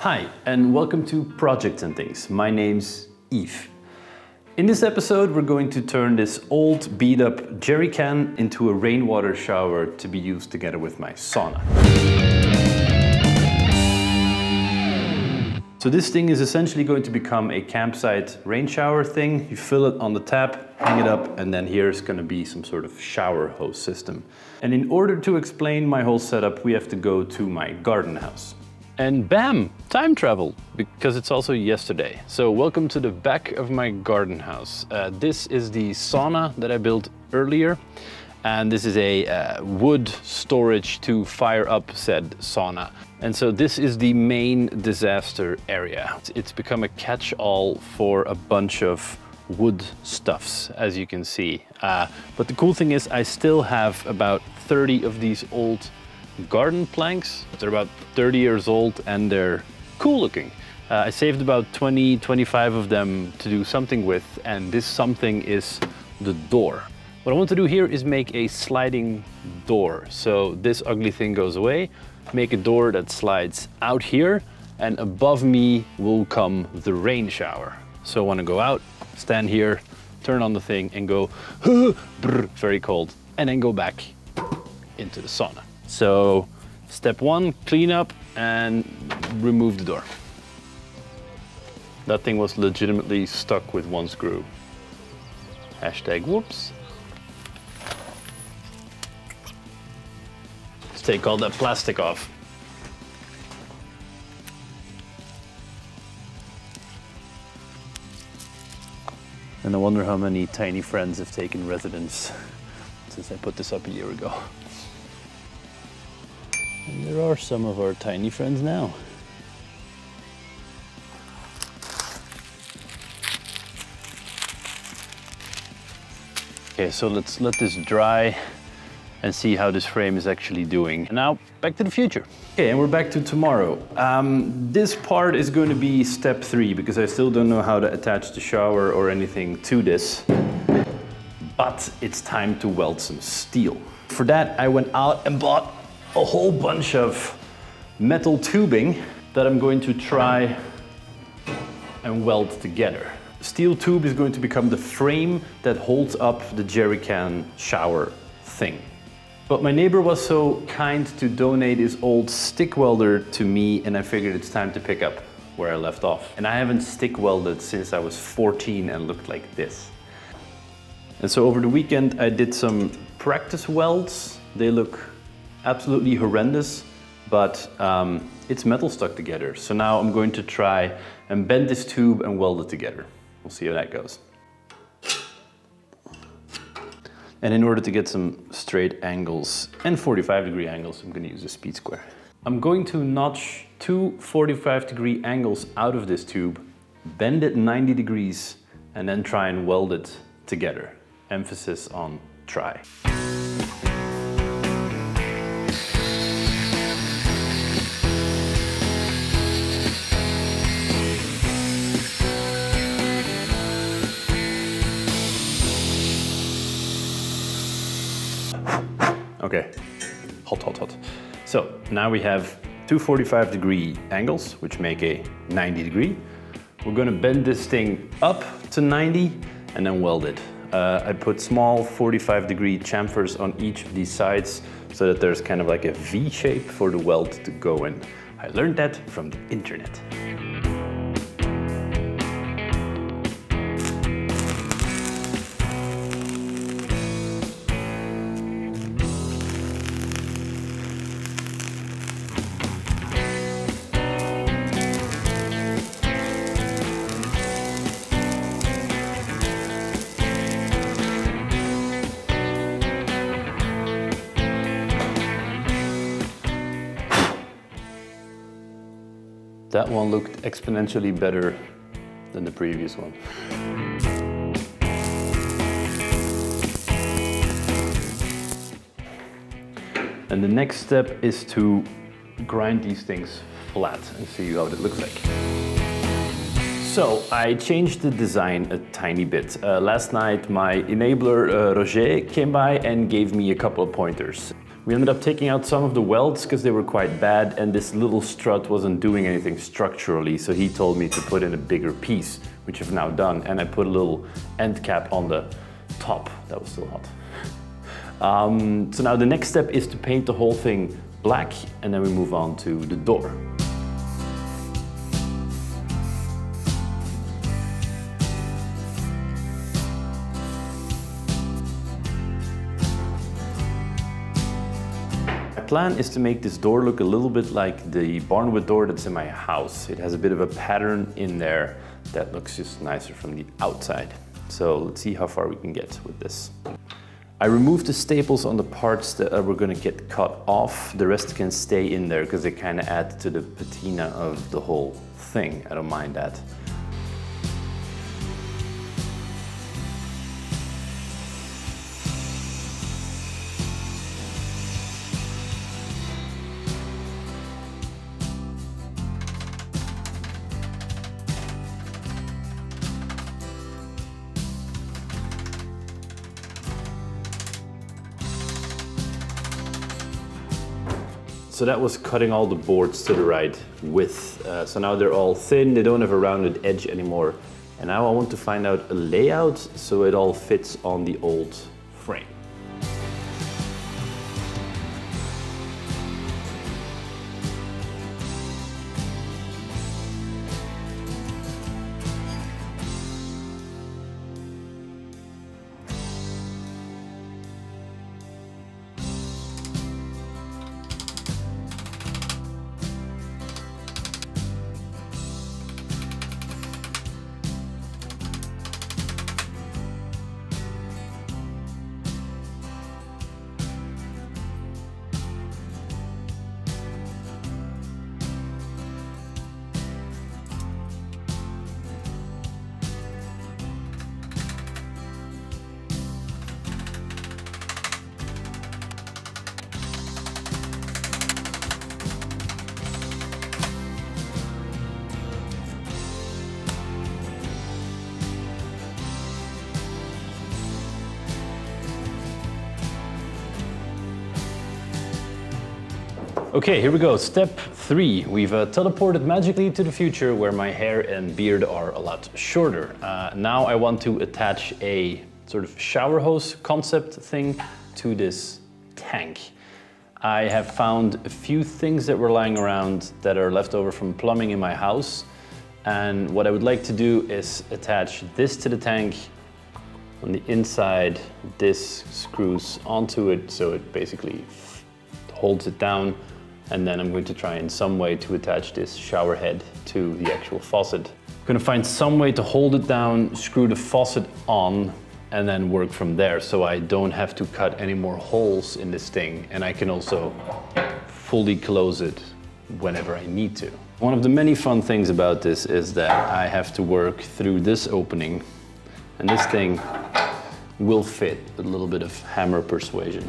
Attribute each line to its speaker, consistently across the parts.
Speaker 1: Hi, and welcome to Projects and Things. My name's Yves. In this episode, we're going to turn this old beat up jerry can into a rainwater shower to be used together with my sauna. So this thing is essentially going to become a campsite rain shower thing. You fill it on the tap, hang it up, and then here's gonna be some sort of shower hose system. And in order to explain my whole setup, we have to go to my garden house. And bam, time travel, because it's also yesterday. So welcome to the back of my garden house. Uh, this is the sauna that I built earlier. And this is a uh, wood storage to fire up said sauna. And so this is the main disaster area. It's become a catch-all for a bunch of wood stuffs, as you can see. Uh, but the cool thing is I still have about 30 of these old garden planks. They're about 30 years old and they're cool looking. Uh, I saved about 20, 25 of them to do something with, and this something is the door. What I want to do here is make a sliding door. So this ugly thing goes away, make a door that slides out here, and above me will come the rain shower. So I want to go out, stand here, turn on the thing and go, very cold, and then go back into the sauna. So step one, clean up and remove the door. That thing was legitimately stuck with one screw. Hashtag whoops. Let's take all that plastic off. And I wonder how many tiny friends have taken residence since I put this up a year ago. And there are some of our tiny friends now. Okay, so let's let this dry and see how this frame is actually doing. Now, back to the future. Okay, and we're back to tomorrow. Um, this part is going to be step three because I still don't know how to attach the shower or anything to this. But it's time to weld some steel. For that, I went out and bought a whole bunch of metal tubing that I'm going to try and weld together. Steel tube is going to become the frame that holds up the jerry can shower thing. But my neighbor was so kind to donate his old stick welder to me and I figured it's time to pick up where I left off. And I haven't stick welded since I was 14 and looked like this. And so over the weekend I did some practice welds. They look absolutely horrendous, but um, it's metal stuck together. So now I'm going to try and bend this tube and weld it together. We'll see how that goes. And in order to get some straight angles and 45 degree angles, I'm gonna use a speed square. I'm going to notch two 45 degree angles out of this tube, bend it 90 degrees, and then try and weld it together. Emphasis on try. Okay, hot, hot, hot. So now we have two 45 degree angles, which make a 90 degree. We're gonna bend this thing up to 90 and then weld it. Uh, I put small 45 degree chamfers on each of these sides so that there's kind of like a V shape for the weld to go in. I learned that from the internet. That one looked exponentially better than the previous one. And the next step is to grind these things flat and see how it looks like. So I changed the design a tiny bit. Uh, last night my enabler uh, Roger came by and gave me a couple of pointers. We ended up taking out some of the welds because they were quite bad and this little strut wasn't doing anything structurally. So he told me to put in a bigger piece, which I've now done. And I put a little end cap on the top. That was still hot. Um, so now the next step is to paint the whole thing black and then we move on to the door. Plan is to make this door look a little bit like the barnwood door that's in my house. It has a bit of a pattern in there that looks just nicer from the outside. So let's see how far we can get with this. I removed the staples on the parts that uh, were gonna get cut off. The rest can stay in there because they kind of add to the patina of the whole thing. I don't mind that. So that was cutting all the boards to the right width. Uh, so now they're all thin, they don't have a rounded edge anymore. And now I want to find out a layout so it all fits on the old frame. Okay, here we go. Step three. We've uh, teleported magically to the future where my hair and beard are a lot shorter. Uh, now I want to attach a sort of shower hose concept thing to this tank. I have found a few things that were lying around that are left over from plumbing in my house. And what I would like to do is attach this to the tank. On the inside, this screws onto it so it basically holds it down and then I'm going to try in some way to attach this shower head to the actual faucet. I'm gonna find some way to hold it down, screw the faucet on, and then work from there so I don't have to cut any more holes in this thing and I can also fully close it whenever I need to. One of the many fun things about this is that I have to work through this opening and this thing will fit a little bit of hammer persuasion.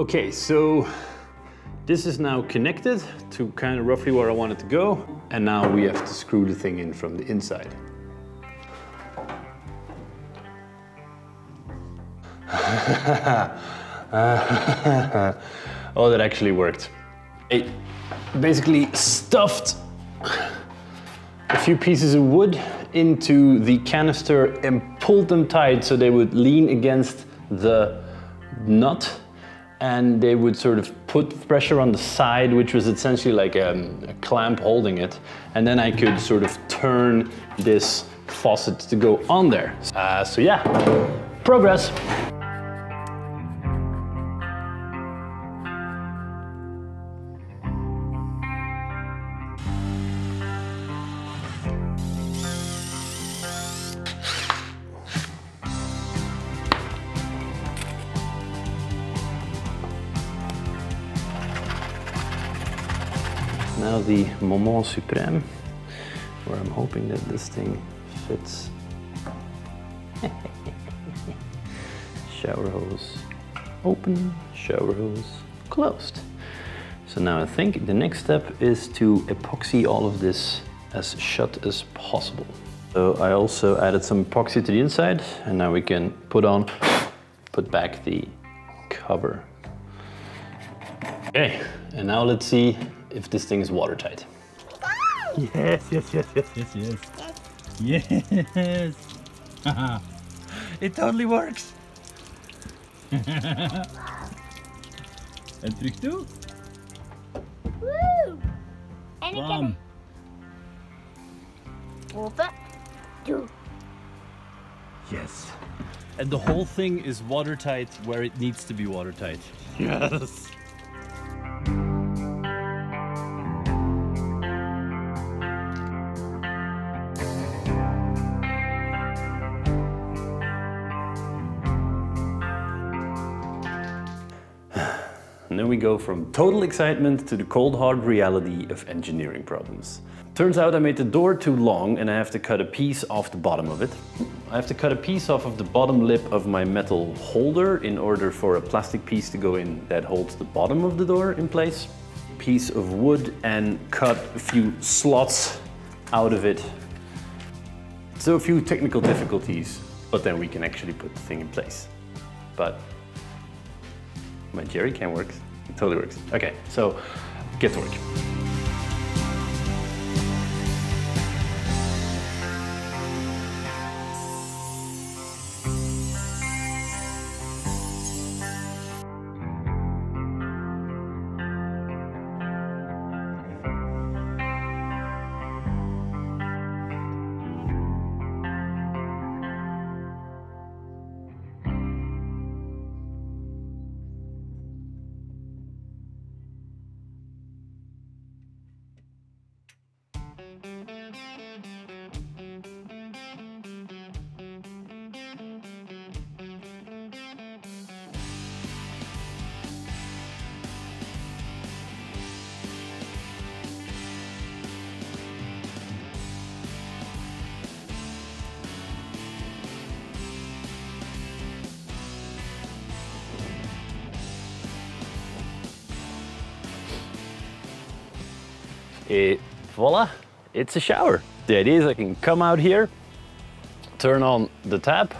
Speaker 1: Okay, so this is now connected to kind of roughly where I want it to go. And now we have to screw the thing in from the inside. oh, that actually worked. I basically stuffed a few pieces of wood into the canister and pulled them tight so they would lean against the nut and they would sort of put pressure on the side, which was essentially like a, a, clamp holding it. And then I could sort of turn this faucet to go on there. Uh, so yeah, progress. Now the moment supreme, where I'm hoping that this thing fits. shower hose open, shower hose closed. So now I think the next step is to epoxy all of this as shut as possible. So I also added some epoxy to the inside and now we can put on, put back the cover. Okay, and now let's see if this thing is watertight.
Speaker 2: Yes, yes, yes, yes, yes, yes. Yes! it totally works! and trick two.
Speaker 3: Woo! En ik heb
Speaker 2: Bam.
Speaker 1: Yes. And the whole thing is watertight where it needs to be watertight.
Speaker 2: Yes!
Speaker 1: And then we go from total excitement to the cold hard reality of engineering problems. Turns out I made the door too long and I have to cut a piece off the bottom of it. I have to cut a piece off of the bottom lip of my metal holder in order for a plastic piece to go in that holds the bottom of the door in place. Piece of wood and cut a few slots out of it. So a few technical difficulties, but then we can actually put the thing in place. But my jerry can works. It totally works. Okay, so get to work. It, voila, it's a shower. The idea is I can come out here, turn on the tap,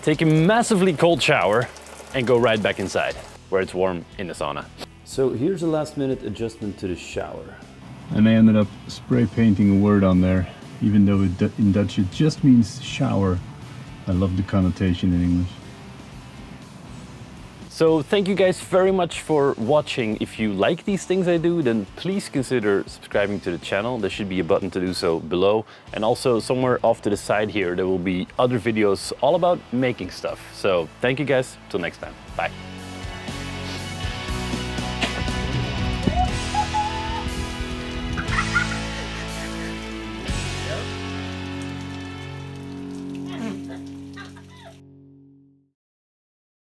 Speaker 1: take a massively cold shower, and go right back inside, where it's warm in the sauna. So here's a last minute adjustment to the shower.
Speaker 2: And I ended up spray painting a word on there, even though in Dutch it just means shower. I love the connotation in English.
Speaker 1: So thank you guys very much for watching. If you like these things I do, then please consider subscribing to the channel. There should be a button to do so below. And also somewhere off to the side here, there will be other videos all about making stuff. So thank you guys, till next time, bye.